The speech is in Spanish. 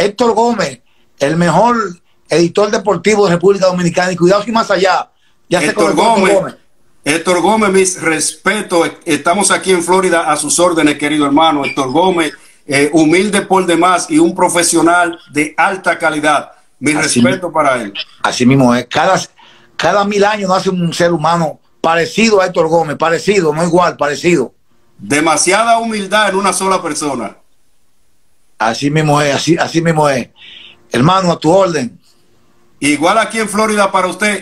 Héctor Gómez, el mejor editor deportivo de República Dominicana. Y cuidado si más allá. Ya Héctor, Gómez, Gómez. Héctor Gómez, mis respetos. Estamos aquí en Florida a sus órdenes, querido hermano. Héctor Gómez, eh, humilde por demás y un profesional de alta calidad. Mi respeto para él. Así mismo es. Cada, cada mil años nace un ser humano parecido a Héctor Gómez, parecido, no igual, parecido. Demasiada humildad en una sola persona. Así mismo es, así, así mismo es. Hermano, a tu orden. Igual aquí en Florida para usted.